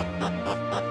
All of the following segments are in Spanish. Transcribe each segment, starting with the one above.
ハハハハ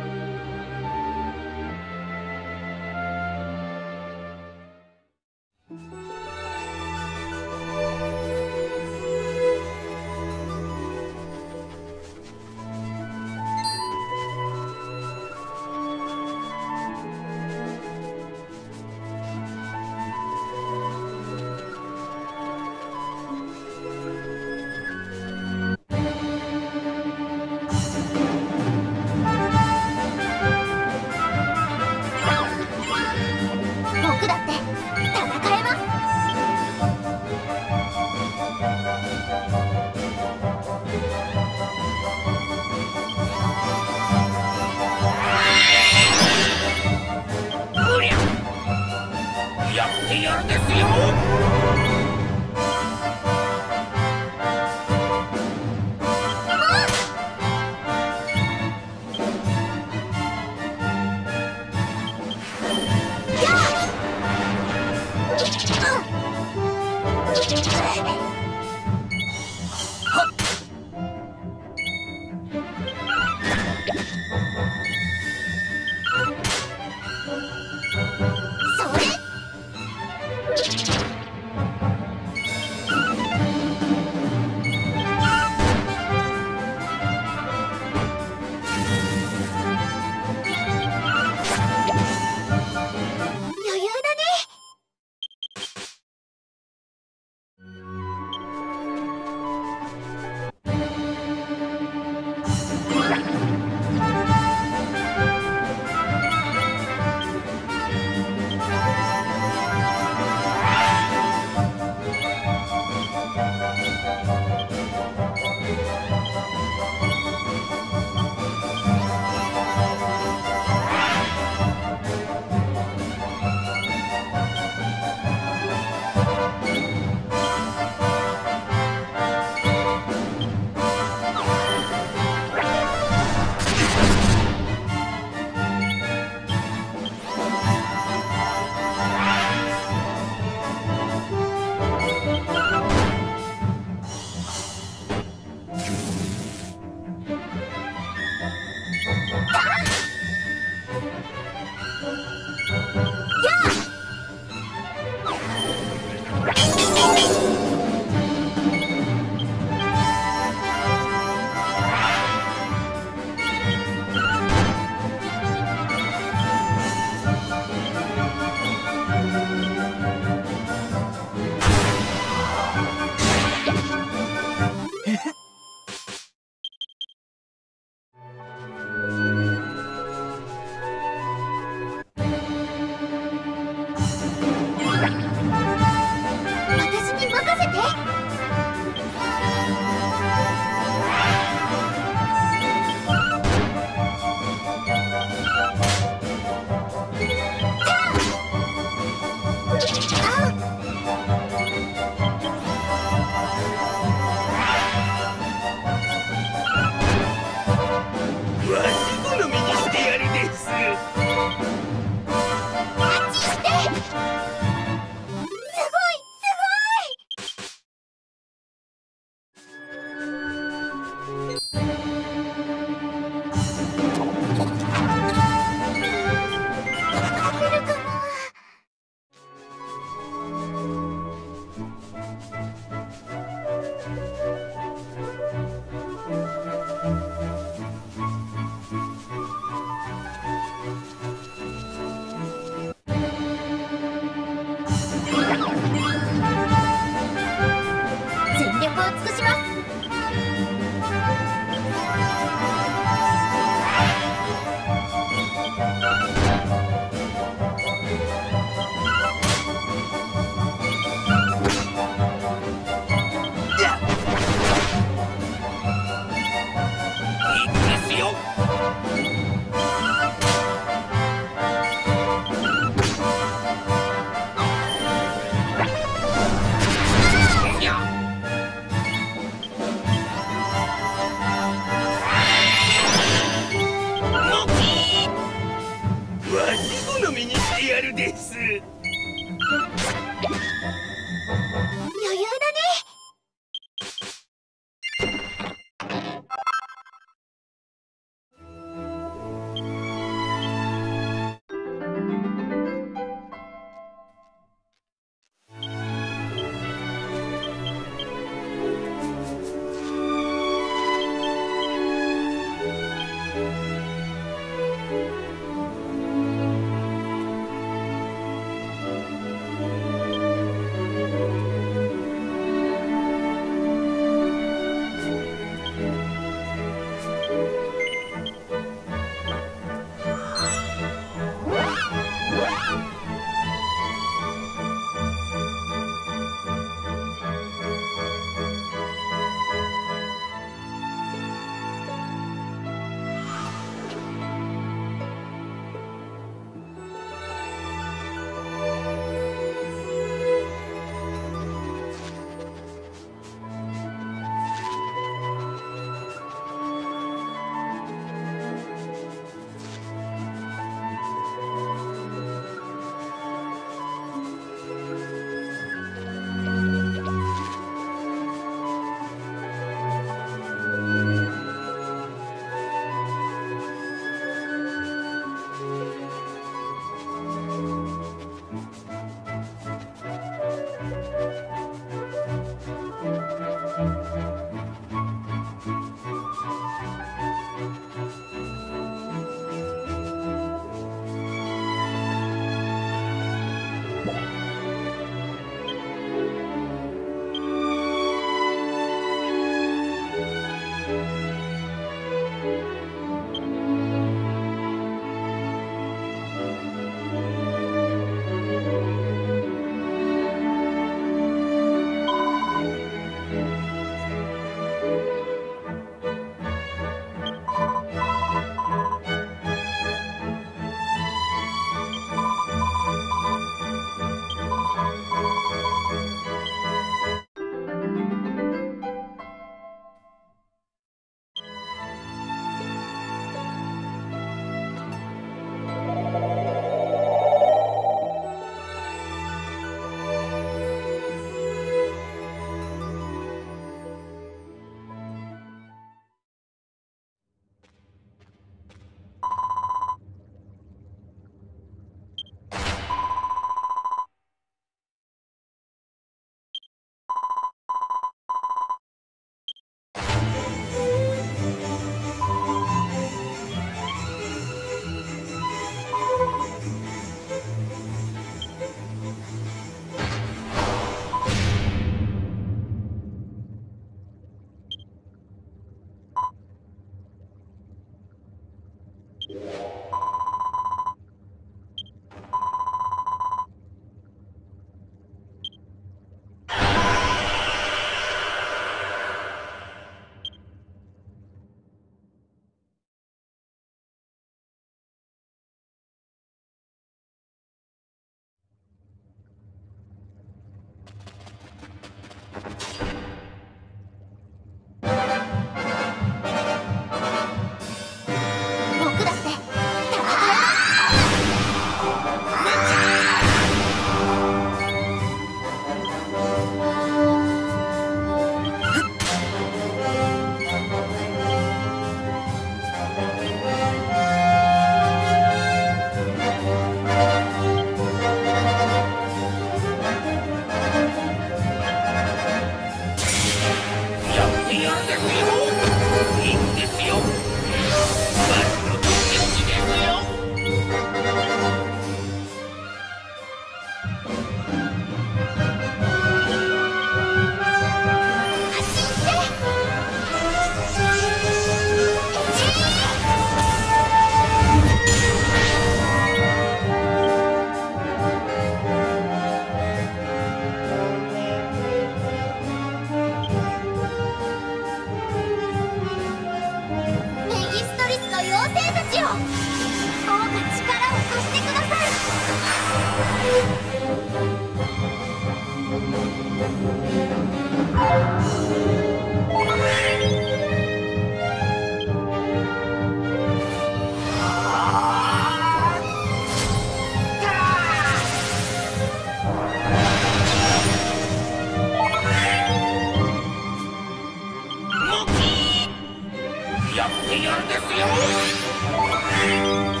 campeón de Dios.